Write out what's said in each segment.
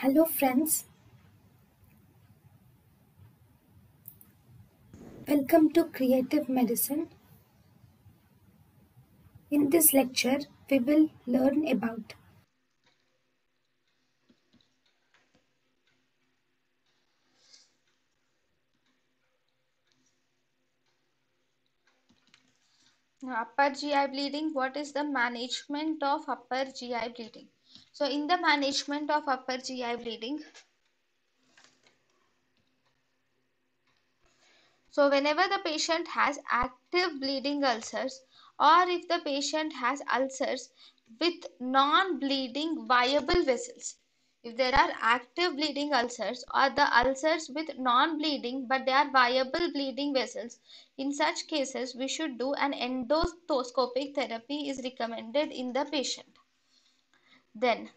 Hello friends. Welcome to Creative Medicine. In this lecture, we will learn about upper GI bleeding. What is the management of upper GI bleeding? So, in the management of upper GI bleeding, so whenever the patient has active bleeding ulcers or if the patient has ulcers with non-bleeding viable vessels, if there are active bleeding ulcers or the ulcers with non-bleeding but they are viable bleeding vessels, in such cases we should do an endoscopic therapy is recommended in the patient. Then.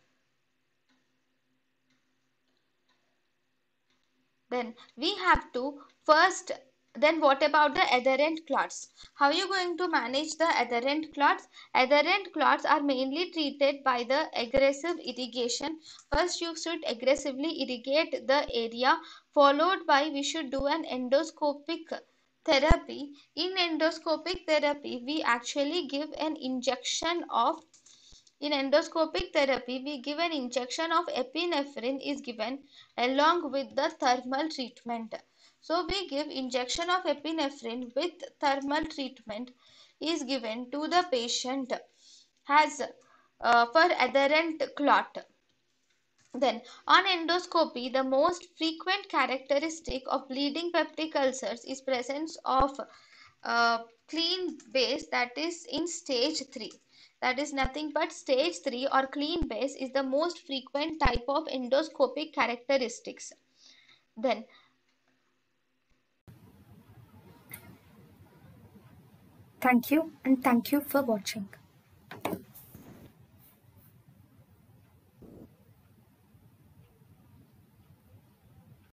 Then we have to first then what about the adherent clots? How are you going to manage the adherent clots? Adherent clots are mainly treated by the aggressive irrigation. First you should aggressively irrigate the area followed by we should do an endoscopic therapy. In endoscopic therapy we actually give an injection of in endoscopic therapy, we give an injection of epinephrine is given along with the thermal treatment. So we give injection of epinephrine with thermal treatment is given to the patient has uh, for adherent clot. Then on endoscopy, the most frequent characteristic of bleeding peptic ulcers is presence of uh, clean base that is in stage 3 that is nothing but stage 3 or clean base is the most frequent type of endoscopic characteristics then thank you and thank you for watching.